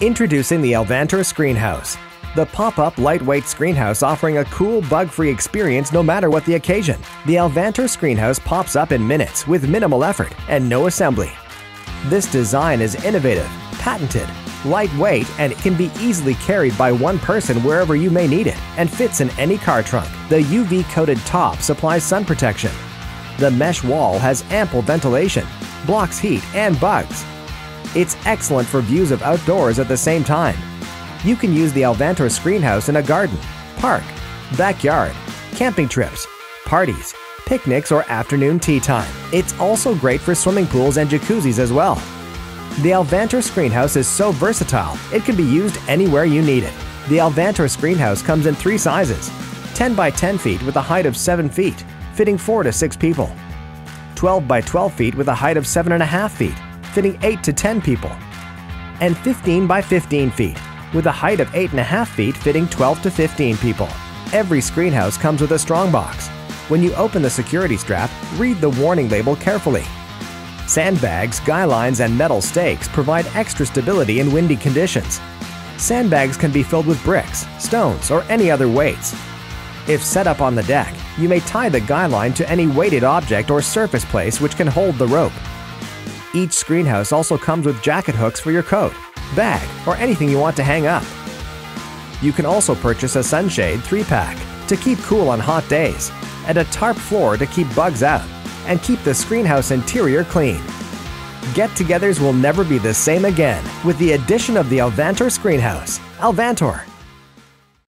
Introducing the Alvantor Screenhouse. The pop-up lightweight screenhouse offering a cool bug-free experience no matter what the occasion. The Alvantor Screenhouse pops up in minutes with minimal effort and no assembly. This design is innovative, patented, lightweight, and it can be easily carried by one person wherever you may need it and fits in any car trunk. The UV-coated top supplies sun protection. The mesh wall has ample ventilation, blocks heat and bugs, it's excellent for views of outdoors at the same time. You can use the Alvantor screenhouse in a garden, park, backyard, camping trips, parties, picnics, or afternoon tea time. It's also great for swimming pools and jacuzzis as well. The Alvantor screenhouse is so versatile, it can be used anywhere you need it. The Alvantor screenhouse comes in three sizes 10 by 10 feet with a height of 7 feet, fitting 4 to 6 people, 12 by 12 feet with a height of 7.5 feet, fitting 8 to 10 people, and 15 by 15 feet, with a height of 8.5 feet fitting 12 to 15 people. Every screenhouse comes with a strong box. When you open the security strap, read the warning label carefully. Sandbags, guy lines, and metal stakes provide extra stability in windy conditions. Sandbags can be filled with bricks, stones, or any other weights. If set up on the deck, you may tie the guy line to any weighted object or surface place which can hold the rope. Each screenhouse also comes with jacket hooks for your coat, bag, or anything you want to hang up. You can also purchase a sunshade 3-pack to keep cool on hot days, and a tarp floor to keep bugs out, and keep the screenhouse interior clean. Get-togethers will never be the same again with the addition of the Alvantor Screenhouse. Alvantor,